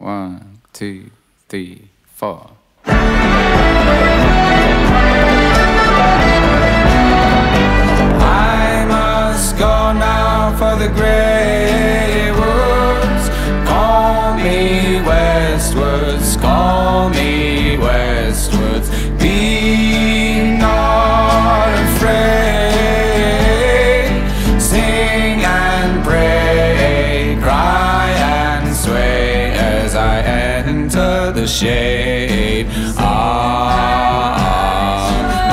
One, two, three, four. I must go now for the grey woods. Call me westwards, the shade. Ah,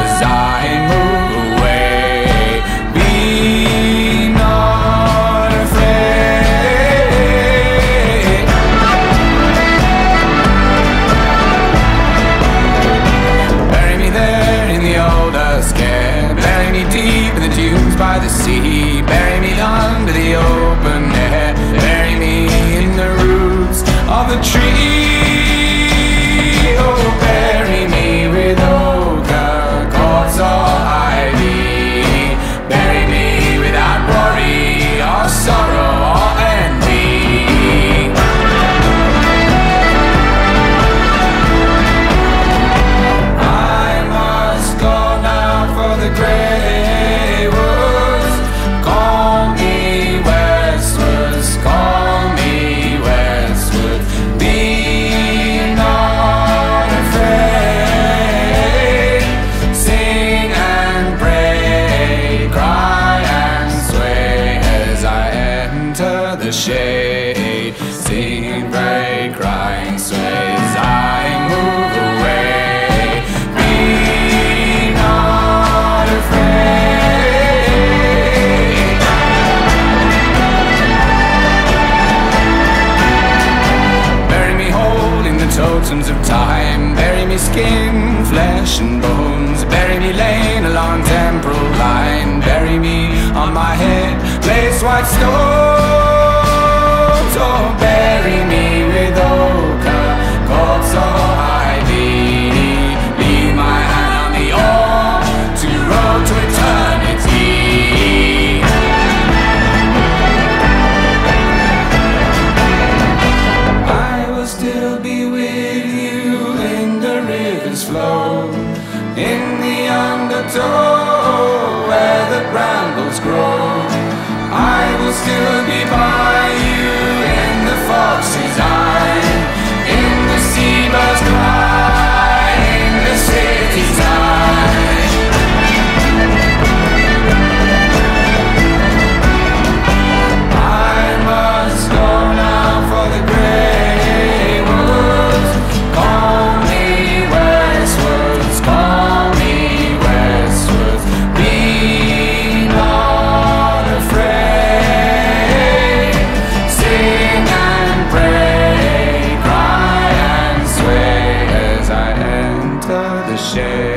as I move away, be not afraid. Bury me there in the old Usker. Bury me deep in the dunes by the sea. The shade. Sing, pray, cry and sway as I move away. Be not afraid. Bury me whole in the totems of time. Bury me skin, flesh, and bones. Bury me laying along temporal line. Bury me on my head, place white stone. Bury me with I Leave my hand on the oar To to eternity. I will still be with you In the river's flow In the undertow Where the brambles grow. shame.